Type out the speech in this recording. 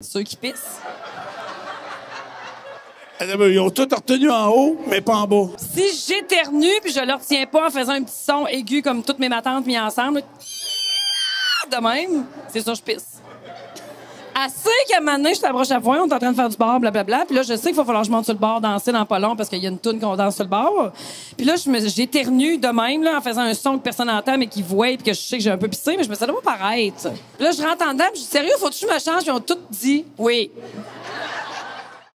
Ceux qui pissent. Ils ont tout retenu en haut, mais pas en bas. Si j'éternue puis je le retiens pas en faisant un petit son aigu comme toutes mes matantes mis ensemble, de même, c'est ça, je pisse. Assez qu'à un moment je t'approche à point, on est en train de faire du bar, blablabla. Puis là, je sais qu'il va falloir que je monte sur le bar, danser dans pas long parce qu'il y a une toune qu'on danse sur le bar. Puis là, j'éternue de même, là, en faisant un son que personne n'entend, mais qui voit, puis que je sais que j'ai un peu pissé, mais je me dis, ça doit pas paraître. Puis là, je rentre en dedans, puis je dis, sérieux, faut-tu que je me change? Ils ont tous dit, oui.